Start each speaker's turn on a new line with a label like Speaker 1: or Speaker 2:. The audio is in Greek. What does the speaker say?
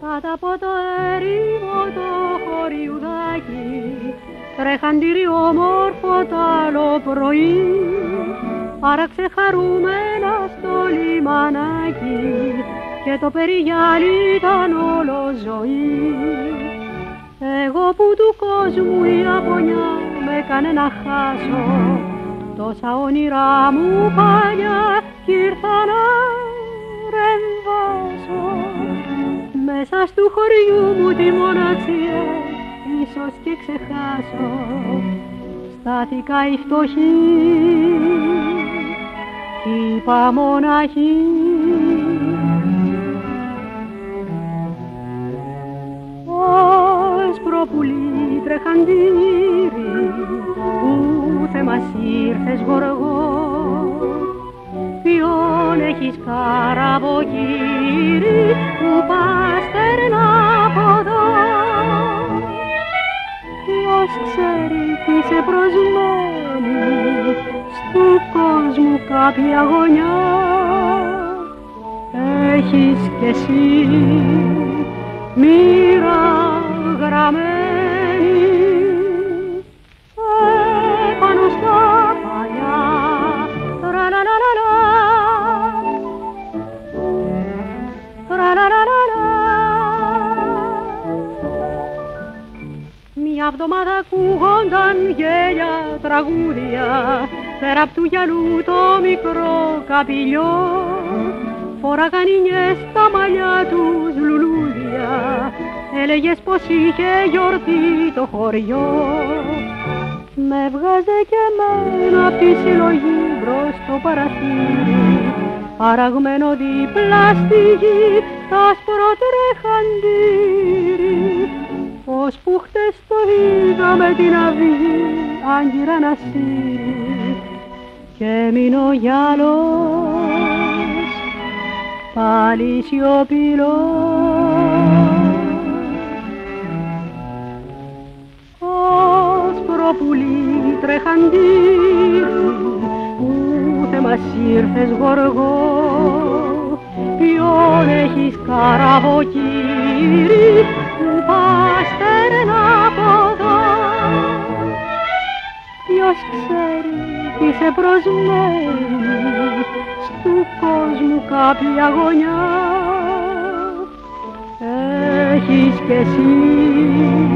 Speaker 1: Κάτα από το ερήμο το χωριουδάκι τρέχαν όμορφο τ' άλλο πρωί. Άραξε χαρούμενα στο λιμανάκι και το περιγιάλι ήταν όλο ζωή. Εγώ που του κόσμου η απονιά με κανένα χάσω τόσα όνειρά μου παλιά κι ήρθα να ρεμβάσω μέσα στου χωριού μου τη μοναξία ίσως και ξεχάσω. Στάθηκα η φτωχή κι είπα μοναχή. Άσπρο πουλί τρεχαντήρι ήρθες γοργό ποιον έχεις καραβοκύρι που πας στερνά από εδώ; Ποιος ξέρει τι σε προσμένει στου κόσμου κάποια γωνιά; Έχεις κι εσύ μοίρα γραμμένη Μια βδομάδα ακούγονταν γέλια τραγούδια. Πέρα απ' του γυαλού το μικρό καπηλιό φοράγαν στα μαλλιά τους λουλούδια. Έλεγες πως είχε γιορτή το χωριό. Με βγάζε και εμένα απ' τη συλλογή μπρος στο παραθύρι. Αραγμένο δίπλα στη γη τ' άσπρο είδαμε την αυγή άγκυρα να στείλει και μείνω γυαλός πάλι σιωπηλός. Άσπρο πουλί τρεχαντήρι ούτε μας ήρθες γοργό ποιον έχεις καραβοκύρι που ποιος ξέρει τι σε προσμένει στου κόσμου κάποια γωνιά. Έχεις κι εσύ